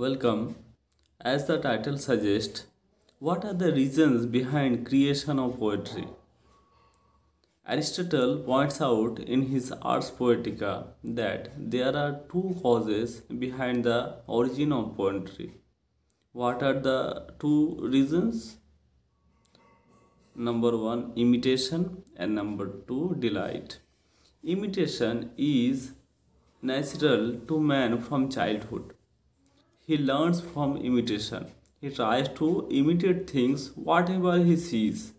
Welcome. As the title suggests, what are the reasons behind creation of poetry? Aristotle points out in his Ars Poetica that there are two causes behind the origin of poetry. What are the two reasons? Number one, imitation, and number two, delight. Imitation is natural to man from childhood. He learns from imitation. He tries to imitate things whatever he sees.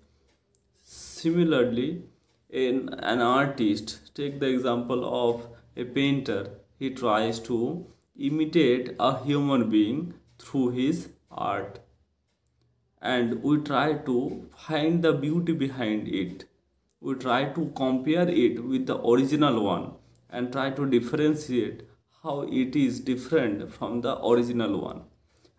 Similarly, in an artist, take the example of a painter, he tries to imitate a human being through his art. And we try to find the beauty behind it. We try to compare it with the original one and try to differentiate how it is different from the original one.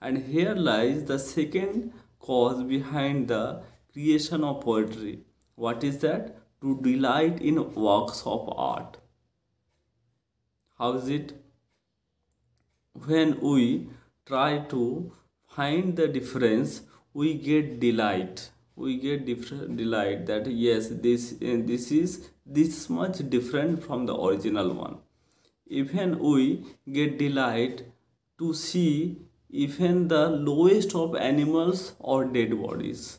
And here lies the second cause behind the creation of poetry. What is that? To delight in works of art. How is it? When we try to find the difference, we get delight. We get different delight that yes, this this is this much different from the original one even we get delight to see even the lowest of animals or dead bodies.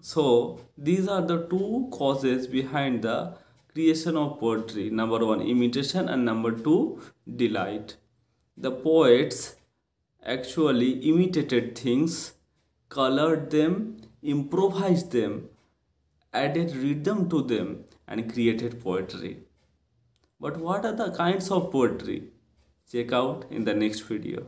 So these are the two causes behind the creation of poetry. Number one imitation and number two delight. The poets actually imitated things colored them improvised them added rhythm to them and created poetry but what are the kinds of poetry? Check out in the next video.